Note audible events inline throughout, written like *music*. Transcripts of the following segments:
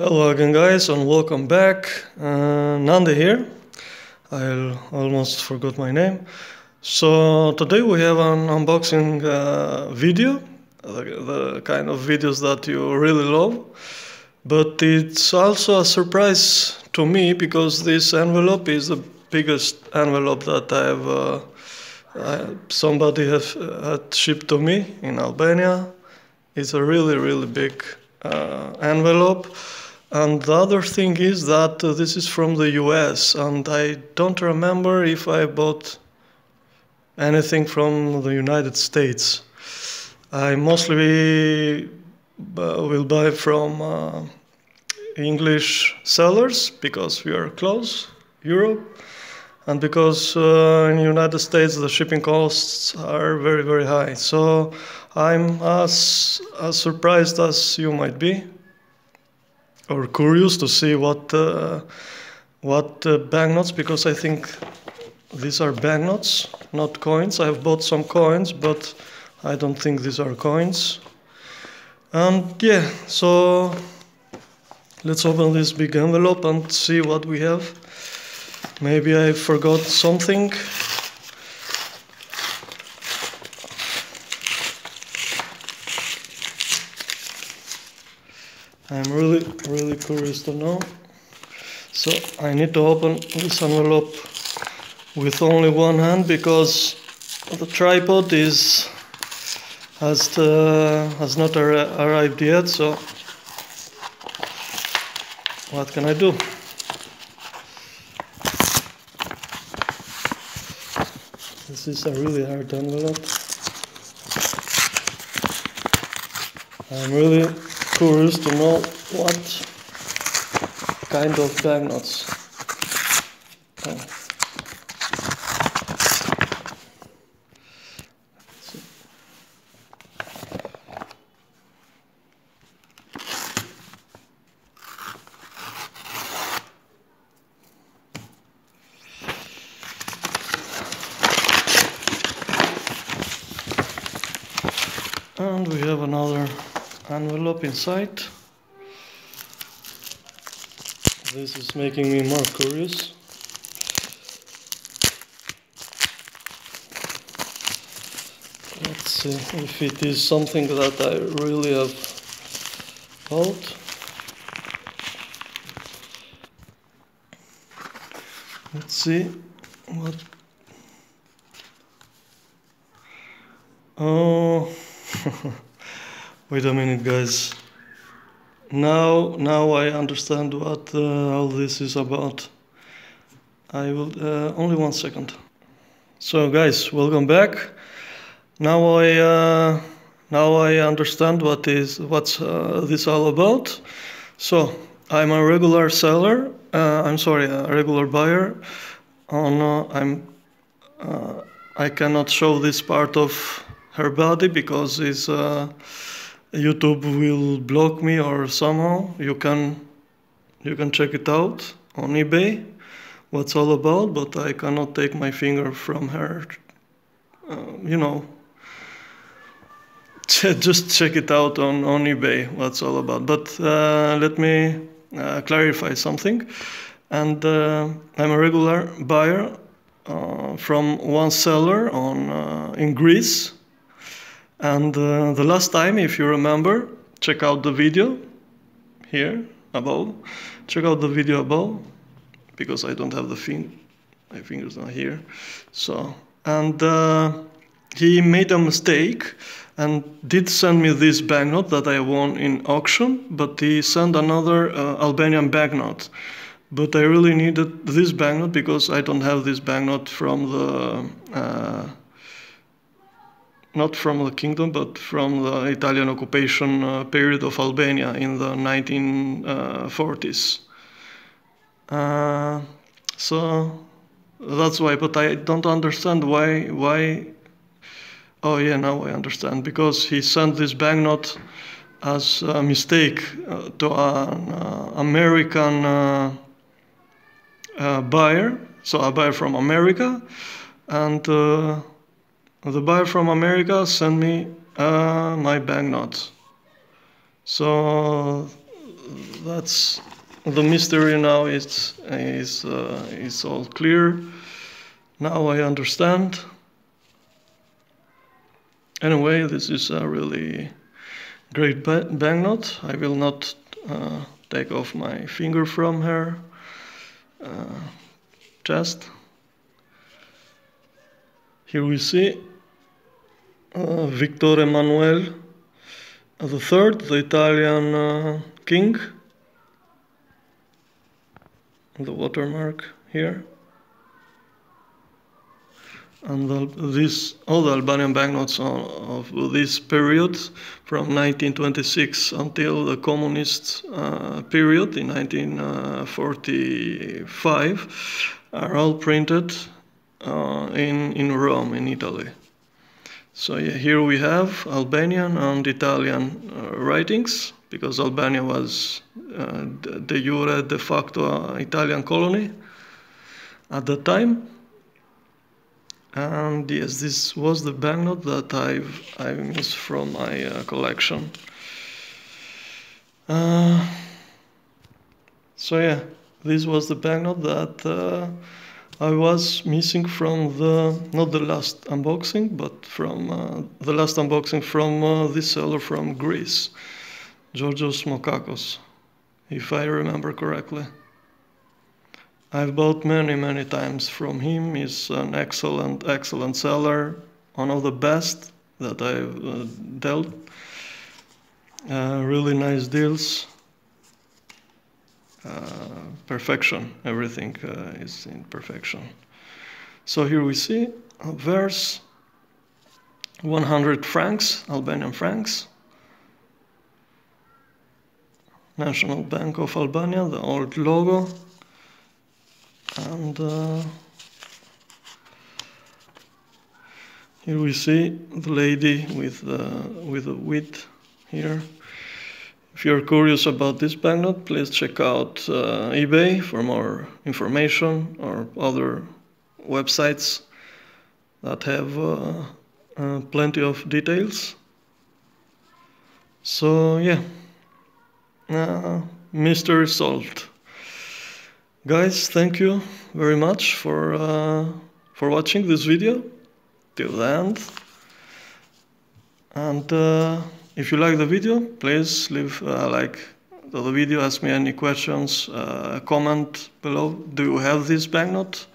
Hello again guys and welcome back. Uh, Nandi here. I almost forgot my name. So today we have an unboxing uh, video, the, kind of videos that you really love. But it's also a surprise to me because this envelope is the biggest envelope that I've uh, somebody have had shipped to me in Albania. It's a really really big uh, envelope. And the other thing is that uh, this is from the US, and I don't remember if I bought anything from the United States. I mostly will buy from uh, English sellers because we are close, Europe, and because uh, in the United States the shipping costs are very very high. So I'm as, as surprised as you might be, or curious to see what uh, what uh, banknotes because I think these are banknotes, not coins. I have bought some coins, but I don't think these are coins. And yeah, so let's open this big envelope and see what we have. Maybe I forgot something. I'm really, curious to know. So I need to open this envelope with only one hand because the tripod is has has not ar arrived yet. So what can I do? This is a really hard envelope. I'm really curious to know what kind of banknotes. Oh. And we have another envelope inside. This is making me more curious. Let's see if it is something that I really have bought. Let's see what. Oh. *laughs* Wait a minute, guys. Now, now I understand what uh, all this is about. I will uh, only one second. So, guys, welcome back. Now I uh, now I understand what is what's uh, this all about. So, I'm a regular seller. Uh, I'm sorry, a regular buyer. Oh no, I'm I cannot show this part of her body because it's YouTube will block me or somehow. You can you can check it out on eBay what's all about but I cannot take my finger from her. Uh, you know *laughs* just check it out on, on eBay what's all about. But uh, let me uh, clarify something. And uh, I'm a regular buyer uh, from one seller on uh, in Greece and uh, the last time, if you remember, check out the video here above. Check out the video above because I don't have the fin. My finger's not here. So, and uh, he made a mistake and did send me this banknote that I won in auction, but he sent another uh, Albanian banknote. But I really needed this banknote because I don't have this banknote from the uh, not from the kingdom, but from the Italian occupation uh, period of Albania in the 1940s. Uh, so that's why, but I don't understand why, why, oh yeah, now I understand, because he sent this banknote as a mistake uh, to an uh, American uh, uh, buyer, so a buyer from America, and the buyer from America sent me uh, my banknotes. So that's the mystery now is is uh, all clear. Now I understand. Anyway, this is a really great banknote. I will not uh, take off my finger from her uh, chest. Here we see uh, Victor Emmanuel the third, the Italian uh, king, the watermark here. And the, this, all the Albanian banknotes of, of this period, from 1926 until the communist uh, period in 1945, are all printed uh, in, in Rome, in Italy. So yeah, here we have Albanian and Italian uh, writings, because Albania was uh, de jure de facto Italian colony at that time. And yes, this was the banknote that I've, I've missed from my uh, collection. Uh, so yeah, this was the banknote that uh, I was missing from the, not the last unboxing, but from uh, the last unboxing from uh, this seller from Greece, Georgios Mokakos, if I remember correctly. I've bought many, many times from him. He's an excellent, excellent seller, one of the best that I've uh, dealt. Uh, really nice deals. Uh, perfection. Everything uh, is in perfection. So here we see a verse 100 francs, Albanian francs. National Bank of Albania, the old logo. And uh, here we see the lady with, uh, with a wheat here. If you're curious about this banknote, please check out uh, eBay for more information or other websites that have uh, uh, plenty of details. So yeah, uh, mystery solved. Guys, thank you very much for uh, for watching this video till the end. And uh, if you like the video, please leave a uh, like to the video, ask me any questions, uh, comment below. Do you have this banknote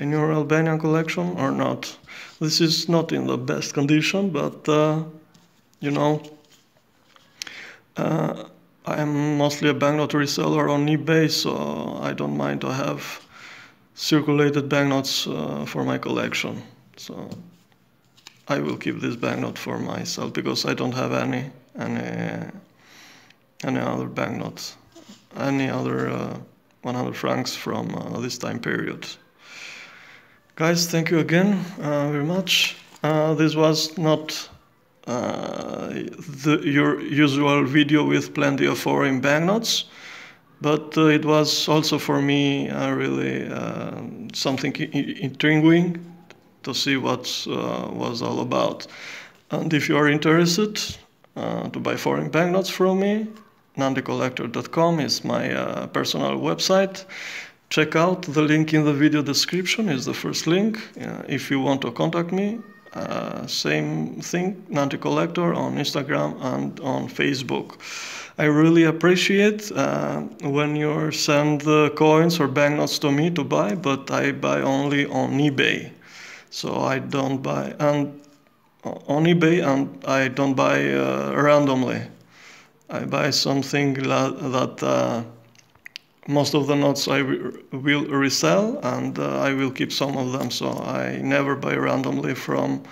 in your Albanian collection or not? This is not in the best condition, but uh, you know, uh, I am mostly a banknote reseller on eBay, so I don't mind to have circulated banknotes uh, for my collection. So I will keep this banknote for myself because I don't have any any any other banknotes, any other uh, 100 francs from uh, this time period. Guys, thank you again uh, very much. Uh, this was not uh, the, your usual video with plenty of foreign banknotes, but uh, it was also for me really something intriguing to see what uh, was all about. And if you are interested uh, to buy foreign banknotes from me, nandicollector.com is my uh, personal website. Check out the link in the video description is the first link. Uh, if you want to contact me, uh, same thing, Nandi Collector on Instagram and on Facebook. I really appreciate uh, when you send the coins or banknotes to me to buy, but I buy only on eBay. So I don't buy and on eBay and I don't buy uh, randomly. I buy something that uh, most of the notes I will resell and uh, I will keep some of them. So I never buy randomly from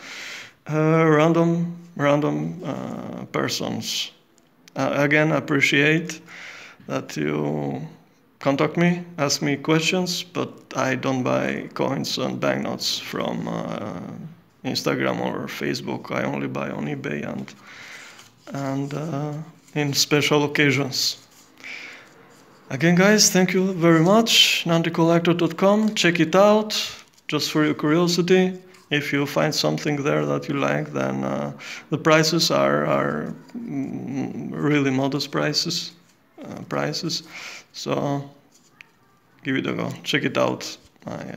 uh, random random uh, persons. Uh, again, appreciate that you contact me, ask me questions, but I don't buy coins and banknotes from uh, Instagram or Facebook. I only buy on eBay and and uh, in special occasions. Again, guys, thank you very much. nandicollector.com. Check it out, just for your curiosity. If you find something there that you like, then uh, the prices are, are mm, really modest prices uh, prices. So give it a go, check it out. I, uh,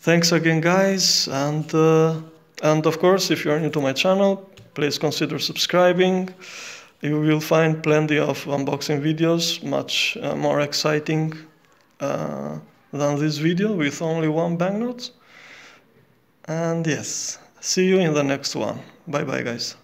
thanks again, guys, and uh, and of course, if you are new to my channel, please consider subscribing. You will find plenty of unboxing videos, much uh, more exciting uh, than this video with only one banknote. And yes, see you in the next one. Bye bye, guys.